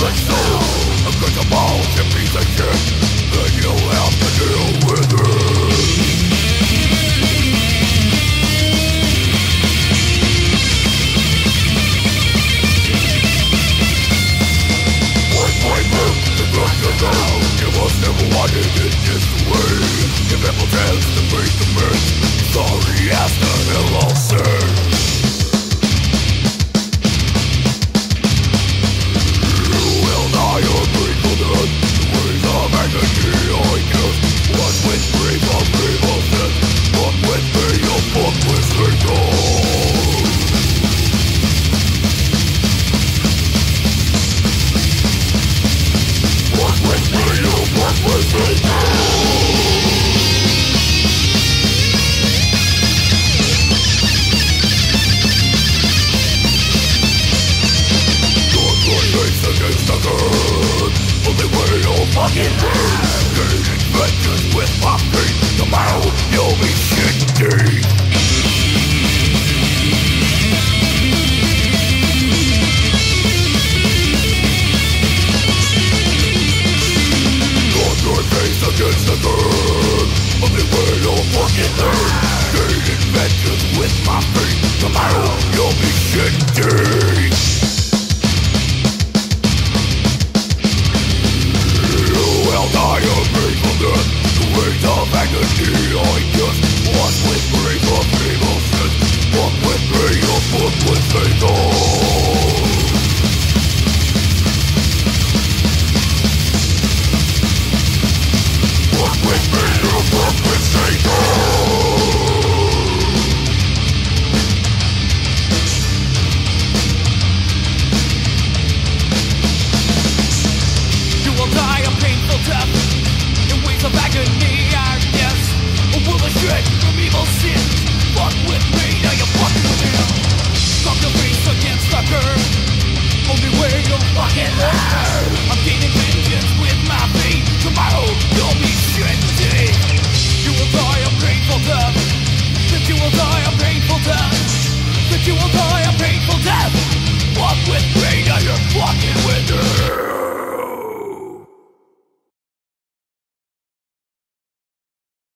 Let's go! I'm gonna ball fucking dirty Adventures with my feet Tomorrow you'll be shitty against the curb Of the way of fucking learn Gain adventures with my feet Tomorrow you'll be shit dead with with me, you with Satan. You will die a painful death in of agony. I guess from evil sin. Fuck with me. You will die a painful death. Walk with me, now you're walking with her.